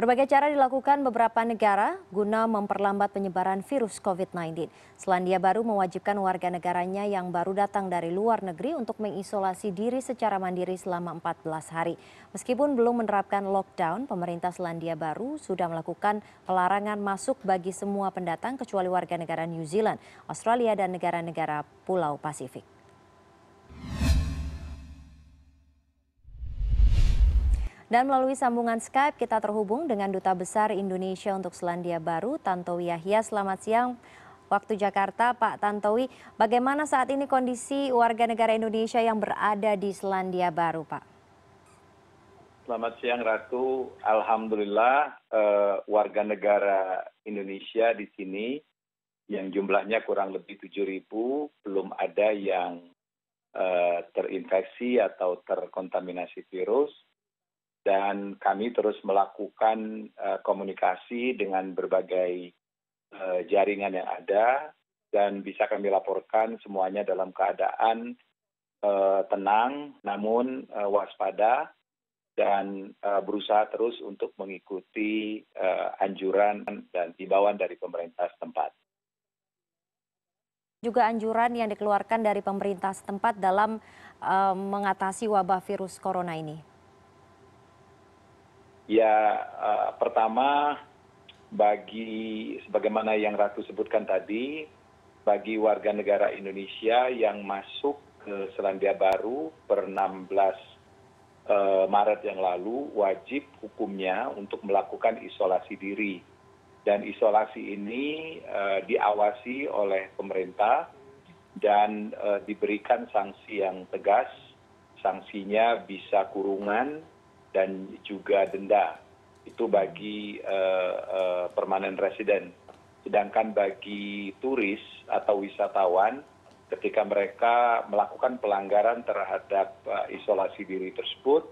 Berbagai cara dilakukan beberapa negara guna memperlambat penyebaran virus COVID-19. Selandia Baru mewajibkan warga negaranya yang baru datang dari luar negeri untuk mengisolasi diri secara mandiri selama 14 hari. Meskipun belum menerapkan lockdown, pemerintah Selandia Baru sudah melakukan pelarangan masuk bagi semua pendatang kecuali warga negara New Zealand, Australia, dan negara-negara Pulau Pasifik. Dan melalui sambungan Skype kita terhubung dengan Duta Besar Indonesia untuk Selandia Baru, Tantowi Yahya. Selamat siang waktu Jakarta, Pak Tantowi. Bagaimana saat ini kondisi warga negara Indonesia yang berada di Selandia Baru, Pak? Selamat siang Ratu. Alhamdulillah eh, warga negara Indonesia di sini yang jumlahnya kurang lebih 7.000 belum ada yang eh, terinfeksi atau terkontaminasi virus dan kami terus melakukan uh, komunikasi dengan berbagai uh, jaringan yang ada. Dan bisa kami laporkan semuanya dalam keadaan uh, tenang namun waspada. Dan berusaha terus untuk mengikuti anjuran dan himbauan dari pemerintah setempat. Juga anjuran yang dikeluarkan dari pemerintah setempat dalam mengatasi wabah virus corona ini ya eh, pertama bagi sebagaimana yang ratu sebutkan tadi bagi warga negara indonesia yang masuk ke selandia baru per enam belas eh, maret yang lalu wajib hukumnya untuk melakukan isolasi diri. Dan isolasi ini uh, diawasi oleh pemerintah dan diberikan sanksi yang tegas. Sanksinya bisa kurungan dan juga denda itu bagi uh, uh, permanen resident. Sedangkan bagi turis atau wisatawan ketika mereka melakukan pelanggaran terhadap uh, isolasi diri tersebut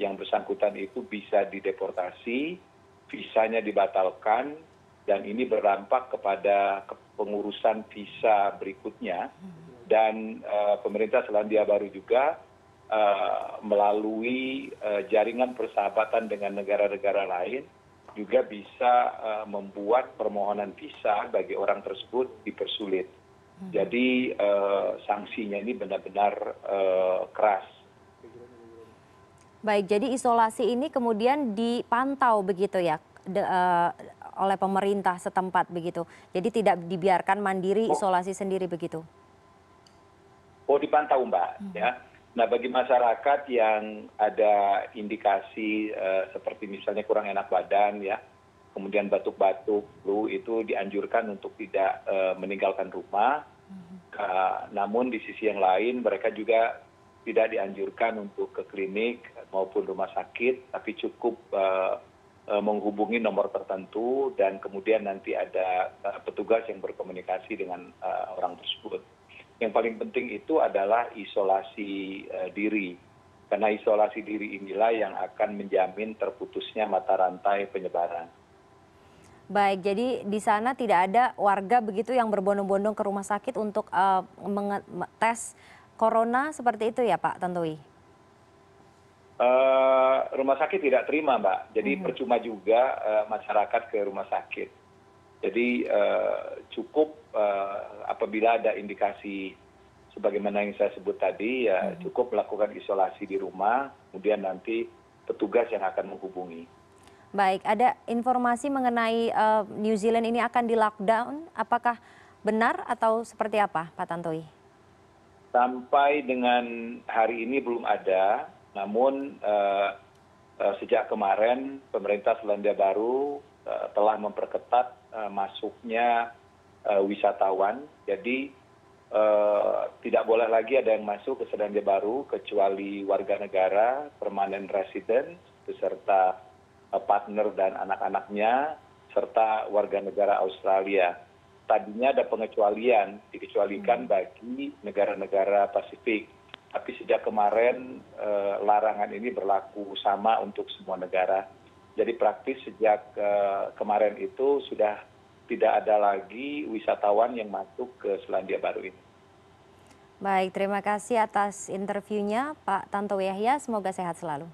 yang bersangkutan itu bisa dideportasi, visanya dibatalkan dan ini berdampak kepada pengurusan visa berikutnya dan uh, pemerintah Selandia Baru juga Eh, melalui eh, jaringan persahabatan dengan negara negara lain juga bisa eh, membuat permohonan visa bagi orang tersebut dipersulit. Hmm. Jadi sanksinya ini benar-benar keras. Baik, jadi isolasi ini kemudian dipantau begitu ya de, oleh pemerintah setempat begitu. Jadi tidak dibiarkan mandiri oh. isolasi sendiri begitu. Oh, dipantau Mbak hmm. ya nah bagi masyarakat yang ada indikasi eh, seperti misalnya kurang enak badan ya kemudian batuk batuk flu itu dianjurkan untuk tidak eh, meninggalkan rumah mm-hmm. namun di sisi yang lain mereka juga tidak dianjurkan untuk ke klinik maupun rumah sakit tapi cukup uh, menghubungi nomor tertentu dan kemudian nanti ada petugas yang berkomunikasi dengan orang tersebut yang paling penting itu adalah isolasi eh, diri karena isolasi diri inilah yang akan menjamin terputusnya mata rantai penyebaran. Baik, jadi di sana tidak ada warga begitu yang berbondong-bondong ke rumah sakit untuk uh, tes corona seperti itu ya Pak Tantowi? Uh, rumah sakit tidak terima Mbak, jadi mm -hmm. percuma juga uh, masyarakat ke rumah sakit jadi eh, cukup eh, apabila ada indikasi sebagaimana yang saya sebut tadi ya hmm. cukup melakukan isolasi di rumah kemudian nanti petugas yang akan menghubungi. Baik, ada informasi mengenai uh, New Zealand ini akan di lockdown, apakah benar atau seperti apa, Pak Tantowi? Sampai dengan hari ini belum ada, namun sejak kemarin pemerintah Selandia Baru telah memperketat Eh, masuknya eh, wisatawan. Jadi eh, tidak boleh lagi ada yang masuk ke selandia baru kecuali warga negara permanen resident beserta partner dan anak anaknya serta warga negara australia. Tadinya ada pengecualian dikecualikan hmm. bagi negara negara pasifik. Tapi sejak kemarin larangan ini berlaku sama untuk semua negara jadi praktis sejak eh, kemarin itu sudah tidak ada lagi wisatawan yang masuk ke Selandia Baru ini. Baik, terima kasih atas interviewnya Pak Tanto Yahya. Semoga sehat selalu.